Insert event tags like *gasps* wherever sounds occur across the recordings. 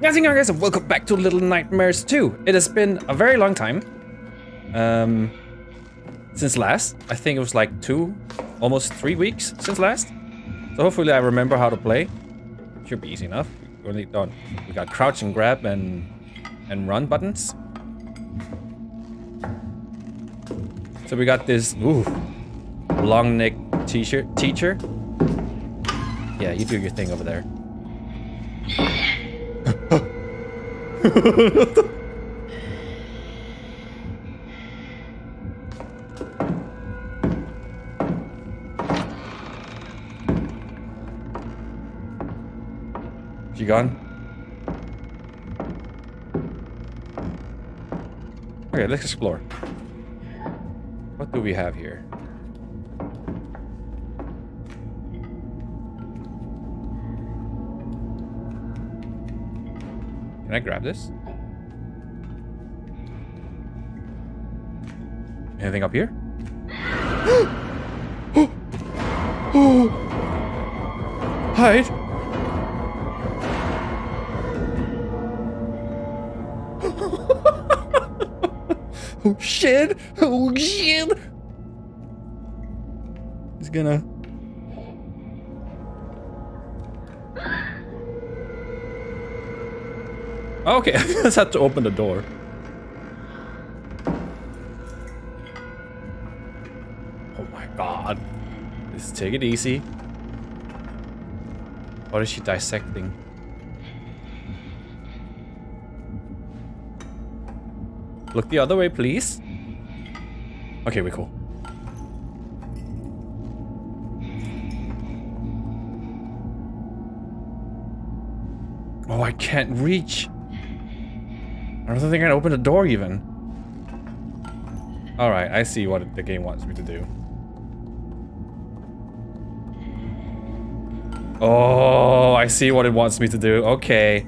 And guys, and welcome back to Little Nightmares 2. It has been a very long time. Um, since last. I think it was like two, almost three weeks since last. So hopefully I remember how to play. Should be easy enough. We only done. We got crouch and grab and and run buttons. So we got this ooh long neck t-shirt teacher. Yeah, you do your thing over there. *laughs* She gone? Okay, let's explore. What do we have here? Can I grab this? Anything up here? *gasps* Hide! *laughs* oh shit! Oh shit! He's gonna... Okay, *laughs* I just had to open the door. Oh my god. Let's take it easy. What is she dissecting? Look the other way, please. Okay, we're cool. Oh, I can't reach. I don't think I can open the door even. Alright, I see what the game wants me to do. Oh, I see what it wants me to do. Okay.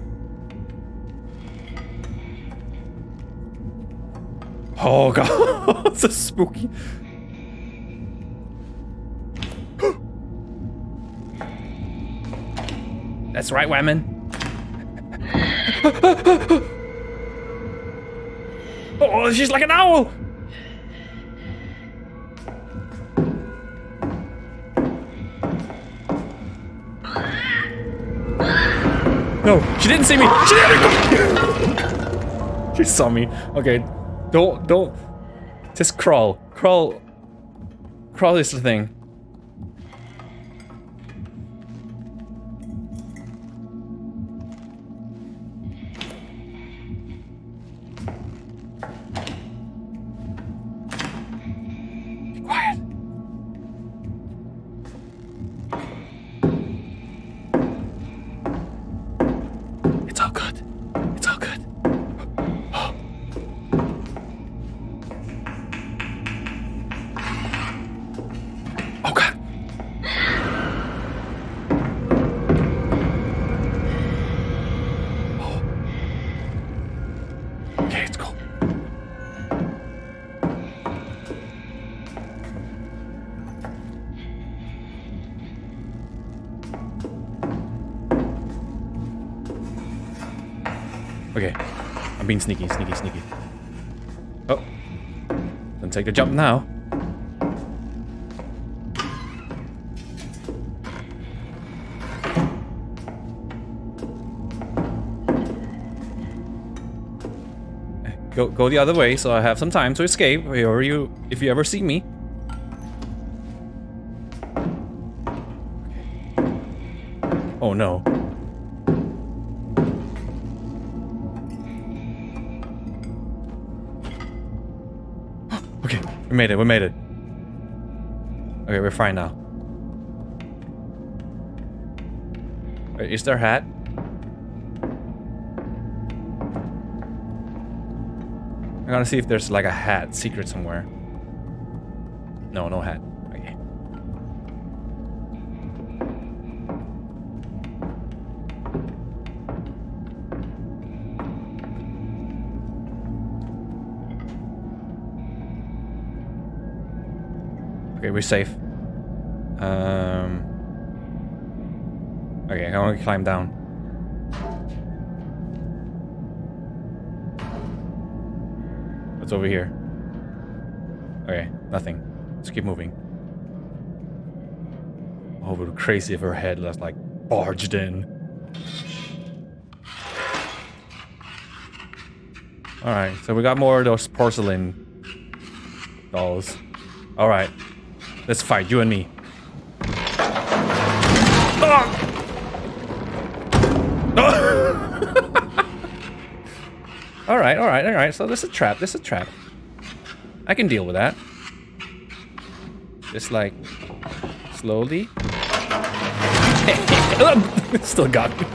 Oh *laughs* god, it's a spooky. *gasps* That's right, women. *laughs* she's like an owl. No, she didn't see me. She didn't. *laughs* she saw me. Okay, don't, don't. Just crawl. Crawl. Crawl is the thing. Being sneaky, sneaky, sneaky. Oh. Don't take the jump now. Go go the other way so I have some time to escape or you if you ever see me. Oh no. We made it, we made it. Okay, we're fine now. Wait, is there a hat? I'm gonna see if there's like a hat secret somewhere. No, no hat. Okay, we're safe. Um, okay, I want to climb down. What's over here? Okay, nothing. Let's keep moving. Oh, it would be crazy if her head was like barged in. Alright, so we got more of those porcelain dolls. Alright. Let's fight, you and me. Ah! *laughs* alright, alright, alright. So this is a trap, this is a trap. I can deal with that. Just like slowly. *laughs* Still got me.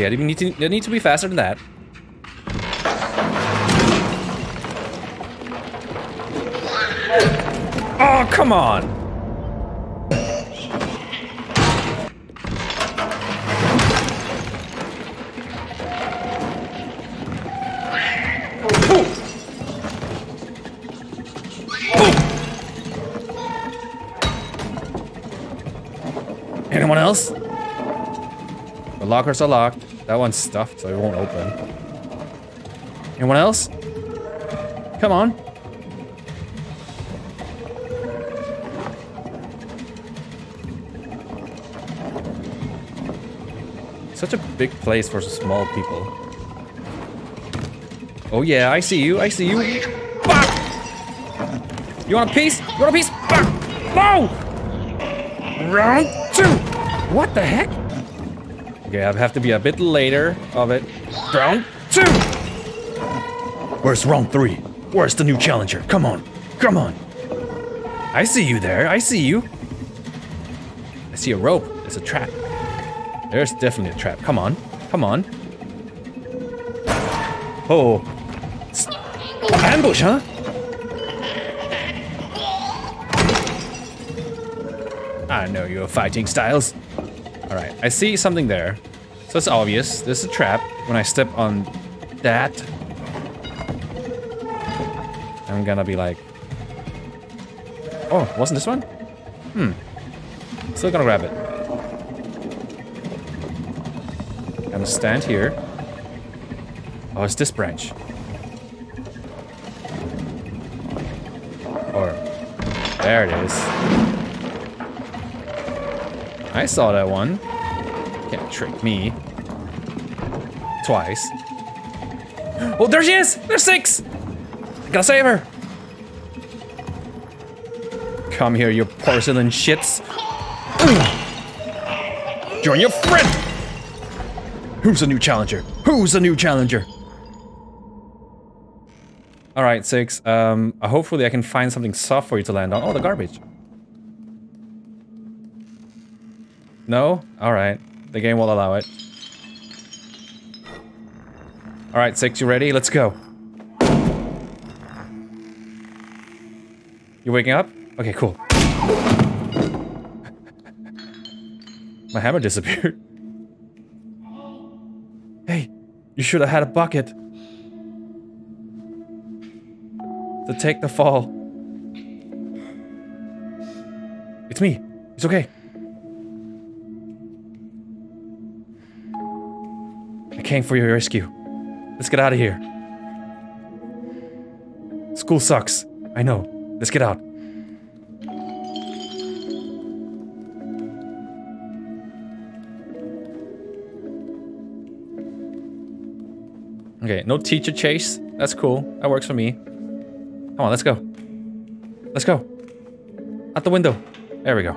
Yeah, they need to they need to be faster than that. Oh, come on! Anyone else? The lockers are locked. That one's stuffed, so it won't open. Anyone else? Come on. Such a big place for small people. Oh yeah, I see you, I see you. You want a piece? You want a piece? No! Round two! What the heck? Okay, I have to be a bit later of it. Round two! Where's round three? Where's the new challenger? Come on, come on. I see you there, I see you. I see a rope, it's a trap. There's definitely a trap. Come on. Come on. Oh. Ambush, huh? I know your fighting styles. Alright, I see something there. So it's obvious. There's a trap. When I step on that, I'm gonna be like... Oh, wasn't this one? Hmm. Still gonna grab it. Gonna stand here. Oh, it's this branch. Or, there it is. I saw that one. Can't trick me. Twice. Oh, there she is! There's six! I gotta save her! Come here, you porcelain shits. Join your friend! Who's the new challenger? Who's the new challenger? Alright, Six. Um, uh, hopefully I can find something soft for you to land on. Oh, the garbage. No? Alright. The game will allow it. Alright, Six, you ready? Let's go. You waking up? Okay, cool. *laughs* My hammer disappeared. You should have had a bucket. To take the fall. It's me. It's okay. I came for your rescue. Let's get out of here. School sucks. I know. Let's get out. Okay, no teacher chase. That's cool. That works for me. Come on, let's go. Let's go. Out the window. There we go.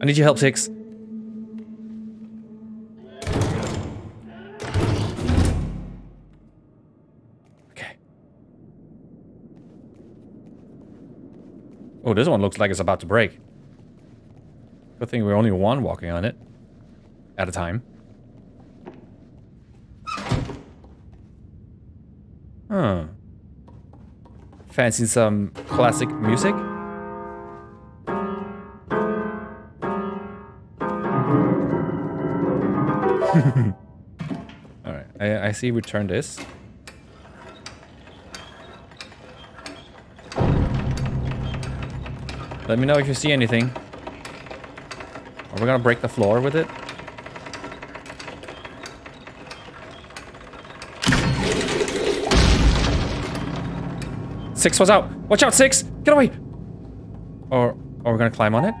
I need your help, Six. Okay. Oh, this one looks like it's about to break. Good thing we're only one walking on it. At a time. Huh. Fancy some classic music? *laughs* Alright, I, I see we turn this. Let me know if you see anything. Are we gonna break the floor with it? Six was out. Watch out, Six! Get away! Or, are we're gonna climb on it?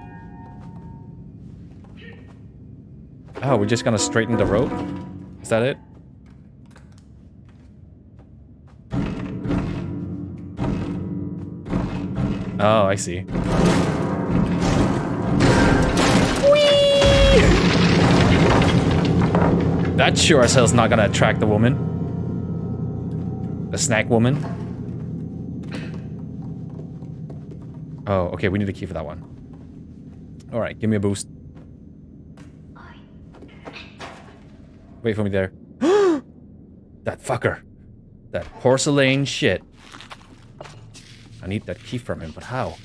Ah, oh, we're just gonna straighten the rope? Is that it? Oh, I see. That sure as hell's not gonna attract the woman. The snack woman. Oh, okay, we need a key for that one. Alright, give me a boost. Wait for me there. *gasps* that fucker. That porcelain shit. I need that key from him, but how?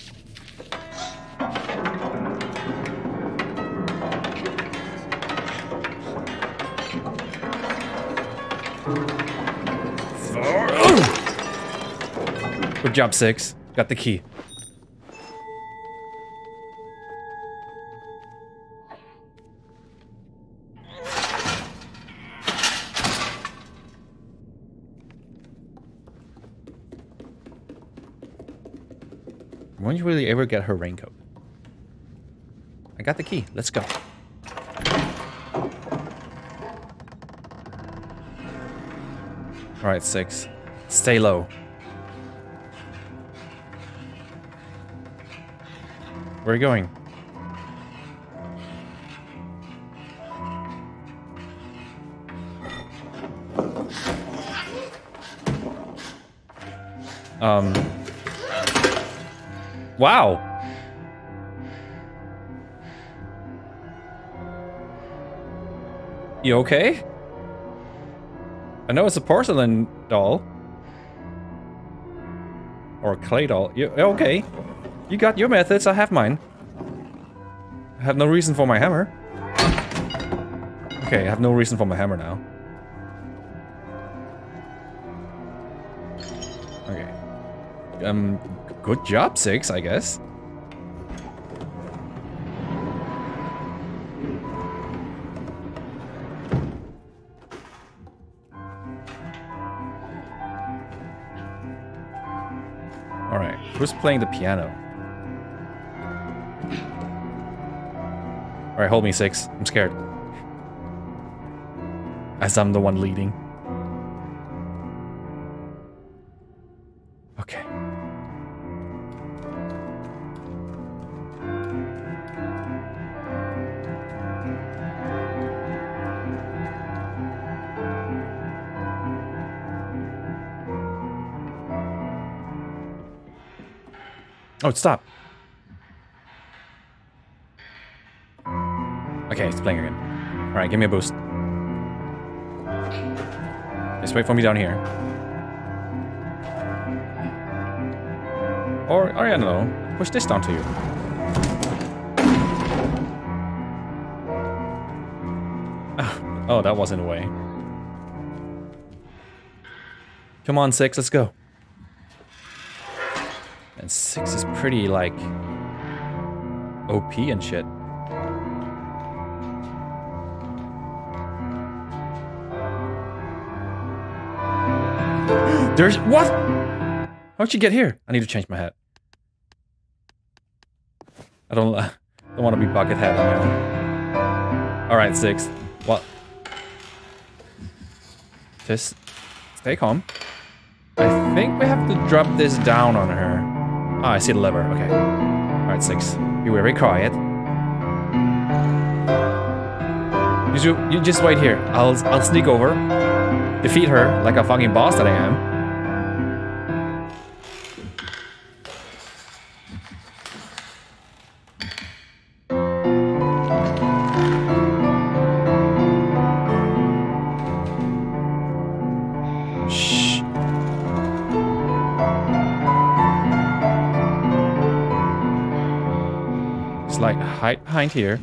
Good job, Six. Got the key. Won't you really ever get her raincoat? I got the key. Let's go. Alright, six. Stay low. Where are you going? Um. Wow. You okay? I know it's a porcelain doll. Or a clay doll. You okay? You got your methods, I have mine. I have no reason for my hammer. Okay, I have no reason for my hammer now. Okay. Um, good job, Six, I guess. Alright, who's playing the piano? Alright, hold me, Six. I'm scared. As I'm the one leading. Oh, stop. Okay, it's playing again. Alright, give me a boost. Just wait for me down here. Or, or I don't know, push this down to you. Oh, oh, that wasn't a way. Come on, Six, let's go. And Six is pretty, like, OP and shit. *gasps* There's what? How'd you get here? I need to change my hat. I don't *laughs* uh, don't want to be Buckethead on my own. All right, six. What? Just stay calm. I think we have to drop this down on her. Ah, I see the lever. Okay. All right, six. Be very quiet. You, you just wait here. I'll I'll sneak over, defeat her like a fucking boss that I am. Hide behind here.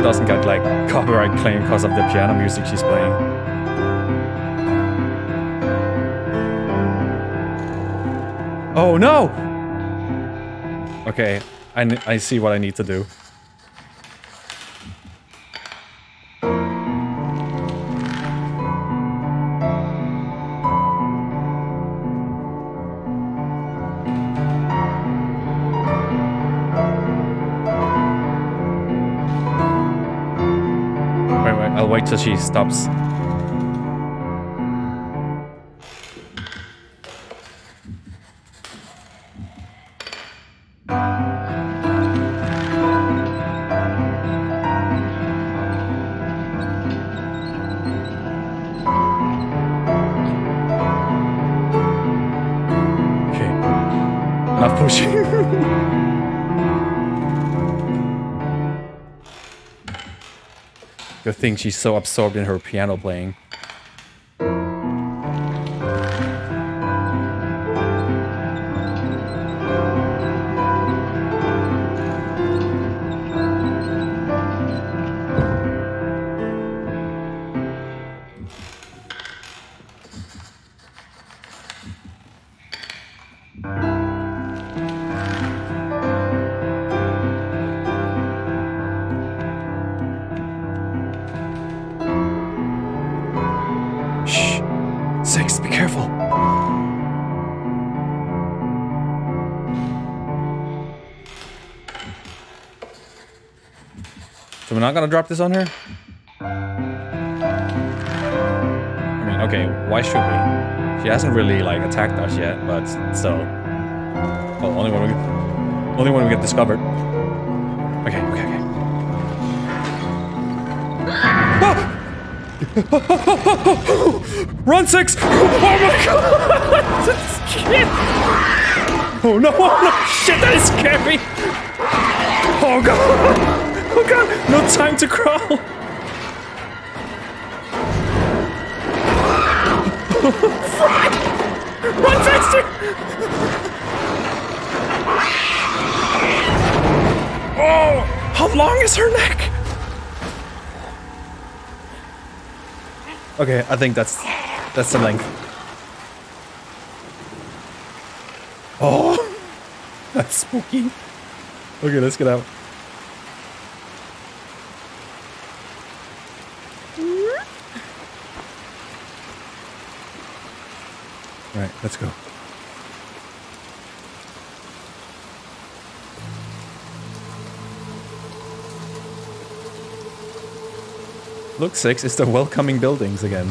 Video doesn't get like copyright claim because of the piano music she's playing. Oh no! Okay, I, I see what I need to do. Wait, wait, I'll wait till she stops. Thing she's so absorbed in her piano playing. Not gonna drop this on her? I mean, okay, why should we? She hasn't really, like, attacked us yet, but. Well, only when we, only when we get discovered. Okay, okay, okay. Ah! *laughs* Run, Six! Oh my god! *laughs* Shit! Oh no, oh no! Shit, that is scary! Oh god! God! No time to crawl! *laughs* Run! Run faster! Oh! How long is her neck? Okay, I think that's that's the length. Oh, *laughs* that's spooky. Okay, let's get out. Let's go. Look, six is the welcoming buildings again.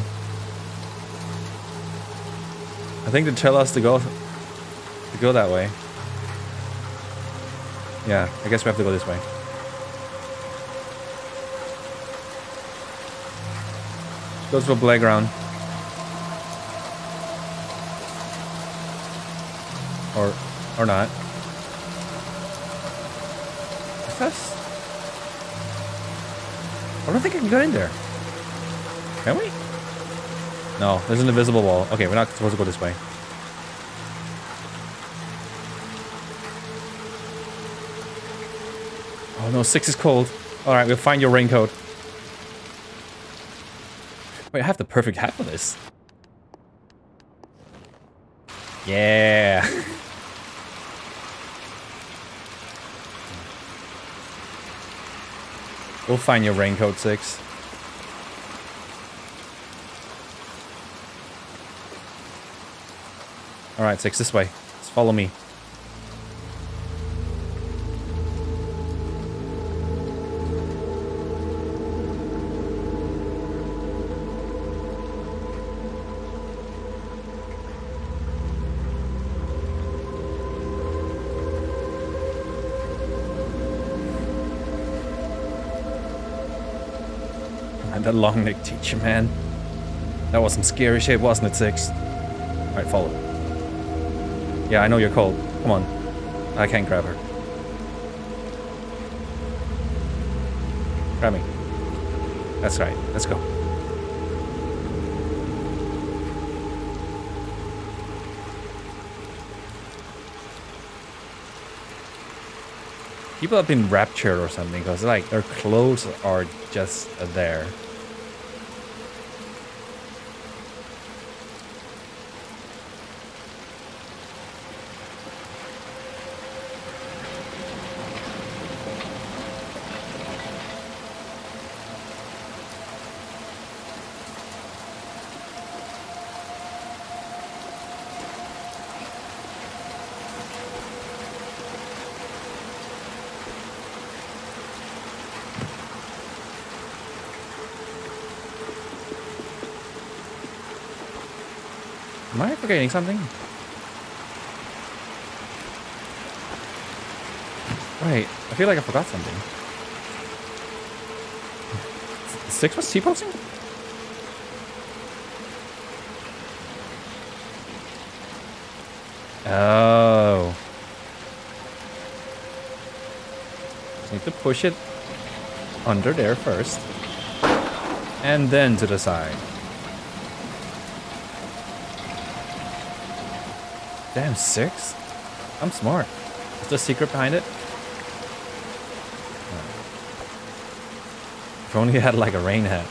I think they tell us to go to go that way. Yeah, I guess we have to go this way. To a playground. Or not. Is that I don't think I can go in there. Can we? No, there's an invisible wall. Okay, we're not supposed to go this way. Oh no, six is cold. Alright, we'll find your raincoat. Wait, I have the perfect hat for this. Yeah. *laughs* We'll find your raincoat, Six. Alright, Six, this way. Just follow me. And that long neck teacher, man. That was some scary shit, wasn't it, Six? Alright, follow. Yeah, I know you're cold. Come on. I can't grab her. Grab me. That's right. Let's go. People have been raptured or something because like their clothes are just there. Am I forgetting something? Wait, I feel like I forgot something. Six was T-posting? Oh. Just need to push it under there first. And then to the side. Damn, six? I'm smart. Is the secret behind it? If only you had like a rain hat.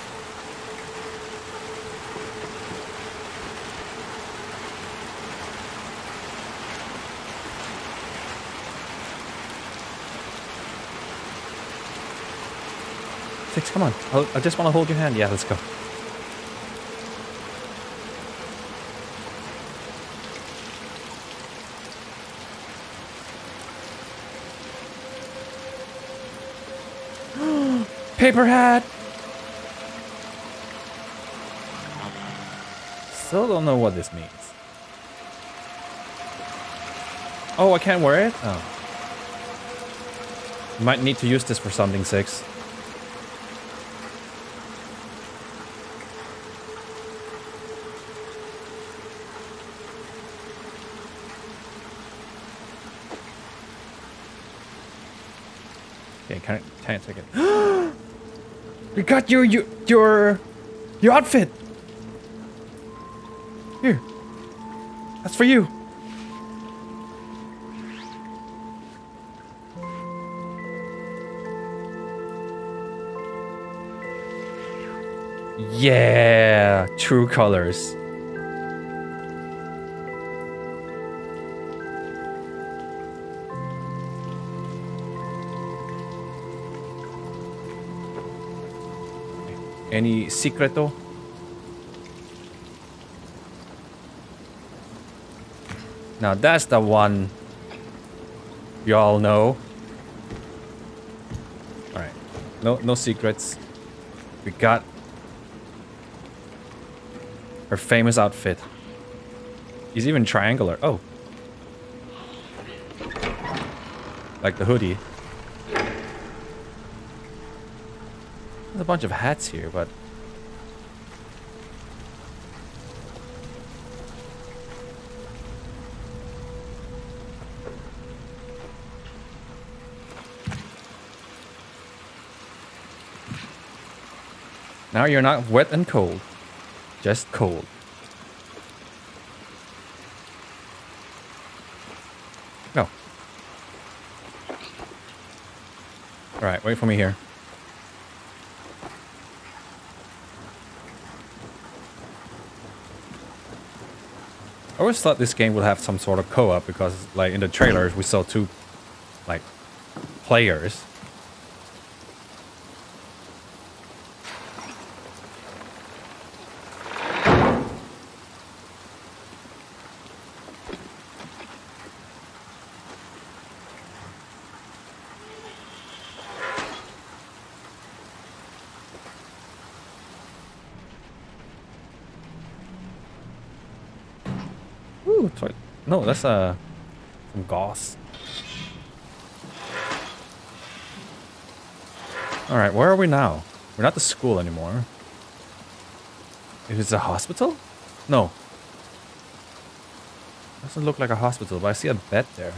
Six, come on. I'll, I just want to hold your hand. Yeah, let's go. Paper hat! Still don't know what this means. Oh, I can't wear it? Oh. Might need to use this for something, Six. Okay, can I, can I take it? *gasps* we got your you, your, your outfit. Here. That's for you. Yeah, true colors. Any secreto? Now that's the one you all know. Alright. No no secrets. We got her famous outfit. He's even triangular. Oh. Like the hoodie. Bunch of hats here, but... Now you're not wet and cold. Just cold. Go. Alright, wait for me here. I always thought this game would have some sort of co-op because like in the trailers we saw two like players. Ooh, toy- no, that's uh, some gauze. All right, where are we now? We're not the school anymore. Is it a hospital? No. Doesn't look like a hospital, but I see a bed there.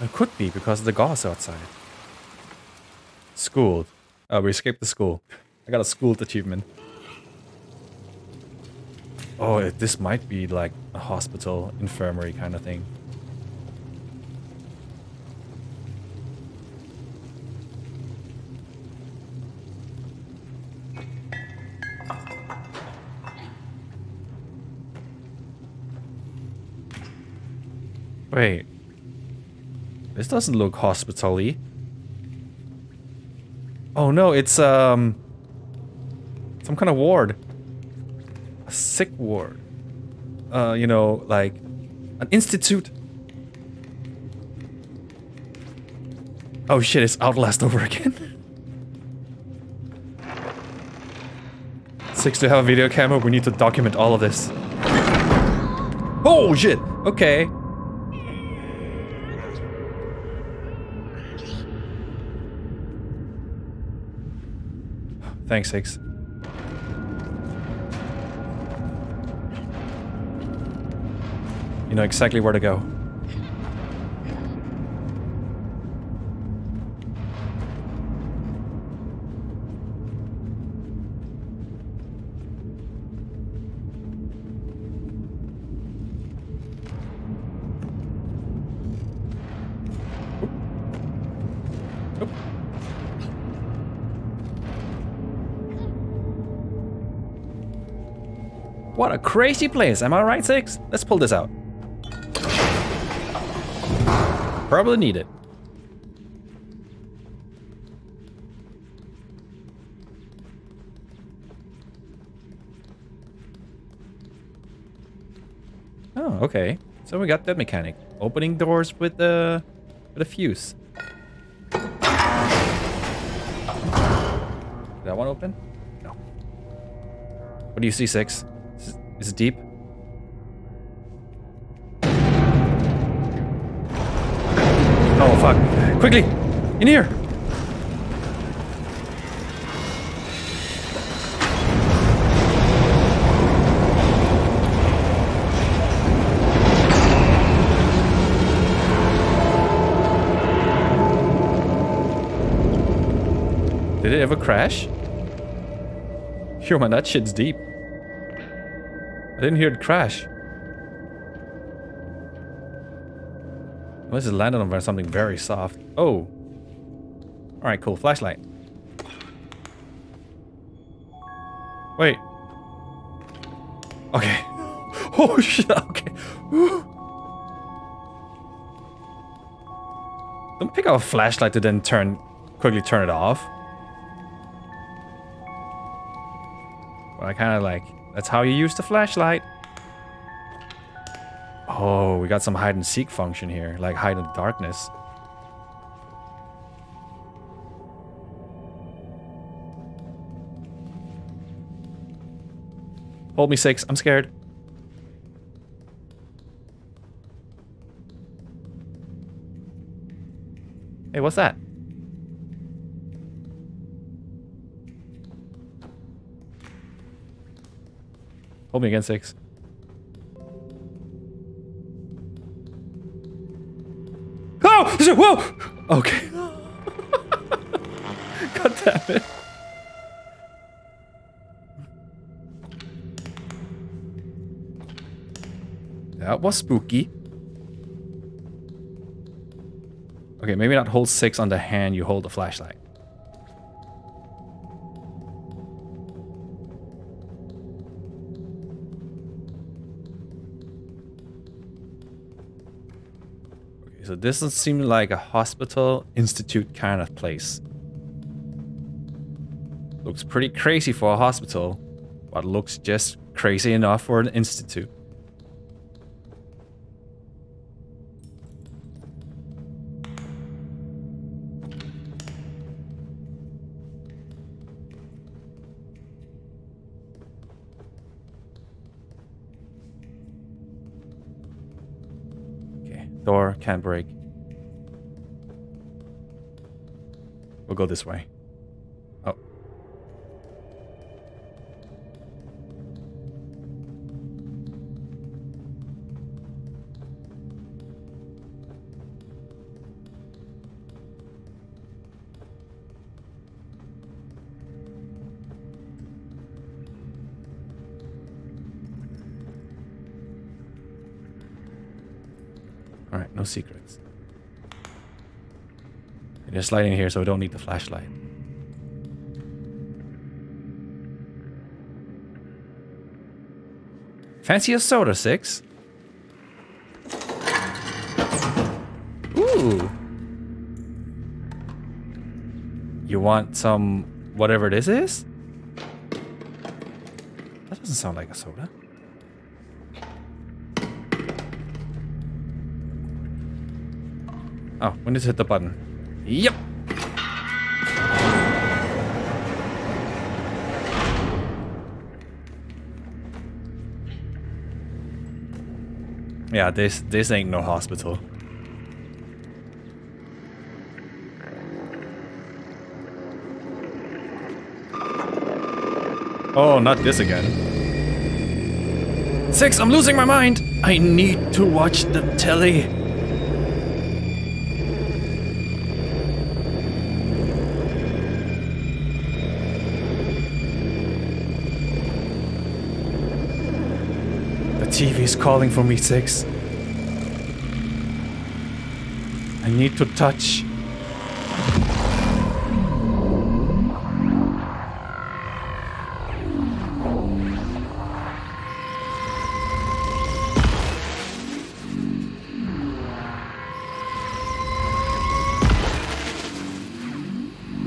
It could be because of the gauze outside. School. Oh, we escaped the school. I got a schooled achievement. Oh, it, this might be like a hospital, infirmary kind of thing. Wait. This doesn't look hospital-y. Oh no, it's um... Some kind of ward. Sick ward. Uh, you know, like an institute. Oh shit, it's Outlast over again. *laughs* Six to have a video camera, we need to document all of this. Oh shit! Okay. Thanks, Six. Know exactly where to go. What a crazy place, am I right, Six? Let's pull this out. Probably need it. Oh, okay. So we got that mechanic. Opening doors with the with a fuse. That one open? No. What do you see, Six? Is it deep? Oh, fuck. Quickly! In here! Did it ever crash? Yo man, that shit's deep. I didn't hear it crash. Unless it landed on something very soft. Oh. Alright, cool. Flashlight. Wait. Okay. *laughs* Oh shit, okay. *gasps* Don't pick up a flashlight to then turn quickly turn it off. Well, I kind of like that's how you use the flashlight. Oh, we got some hide and seek function here, like hide in the darkness. Hold me six, I'm scared. Hey, what's that? Hold me again, six. Whoa! Okay. *laughs* God damn it. That was spooky. Okay, maybe not hold six on the hand, you hold the flashlight. So this doesn't seem like a hospital institute kind of place. Looks pretty crazy for a hospital, but looks just crazy enough for an institute. Can't break. We'll go this way. Alright, no secrets. There's light in here, so I don't need the flashlight. Fancy a soda, Six. Ooh. You want some whatever this is? That doesn't sound like a soda. Oh, need to hit the button. Yep. Yeah, this this ain't no hospital. Oh, not this again. Six, I'm losing my mind. I need to watch the telly. The TV's calling for me, Six. I need to touch.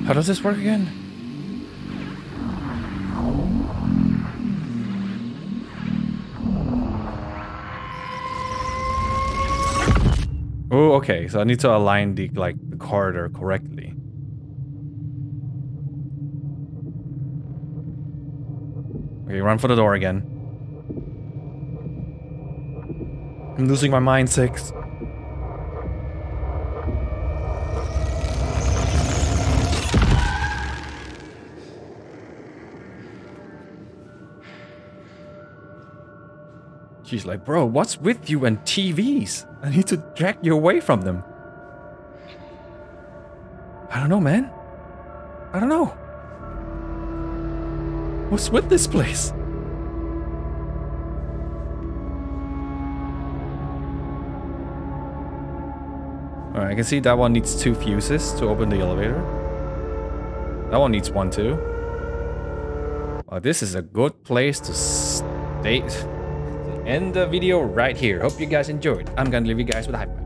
How does this work again? Okay. So I need to align the like the corridor correctly. Okay, run for the door again. I'm losing my mind, Six. She's like, bro, what's with you and TVs? I need to drag you away from them. I don't know, man. I don't know. What's with this place? Alright, I can see that one needs two fuses to open the elevator. That one needs one too. Well, this is a good place to stay. *laughs* End the video right here. Hope you guys enjoyed. I'm gonna leave you guys with a high five.